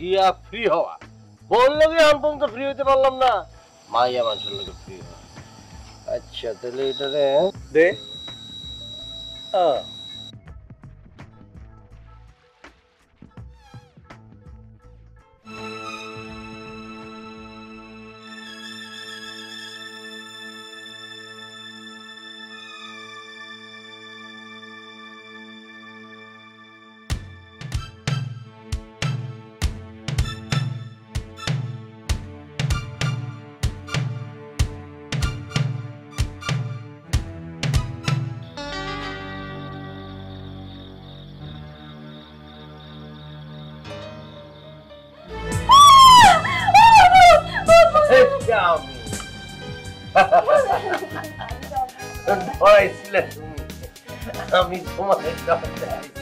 গিয়া ফ্রি হওয়া। বলল কি আমি পর্যন্ত ফ্রি হইতে পারলাম না। মাইয়া মানুষের লোকে ফ্রি হওয়া। আচ্ছা তাহলে এটা দে। down me. Don't me I'm his mother.